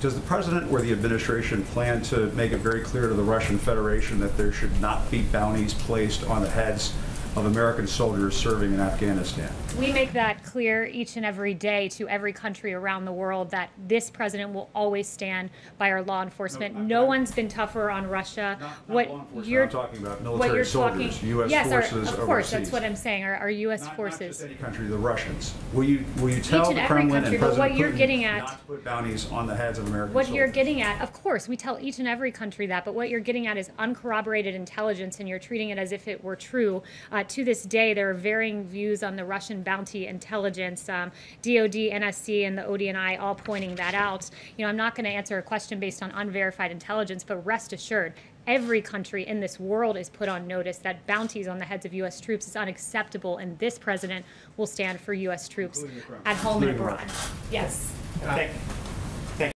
does the president or the administration plan to make it very clear to the Russian Federation that there should not be bounties placed on the heads of American soldiers serving in Afghanistan? We make that clear each and every day to every country around the world that this president will always stand by our law enforcement. No, No one's been tougher on Russia. Not- not What you're talking about what military you're soldiers, talking- US yes, our- forces Of course, that's what I'm saying. Our, our U.S. Not- forces. Not any country, the Russians. Will you, will you tell the Kremlin country, and but President what you're Putin getting at- not to put bounties on the heads of American What soldiers? you're getting at, of course, we tell each and every country that, but what you're getting at is uncorroborated intelligence and you're treating it as if it were true. Uh, to this day, there are varying views on the Russian bounty intelligence. Um, DOD, NSC, and the ODNI all pointing that out. You know, I'm not going to answer a question based on unverified intelligence, but rest assured, every country in this world is put on notice that bounties on the heads of U.S. troops is unacceptable, and this president will stand for U.S. troops Including the Kremlin. at home and abroad. Yes. Thank-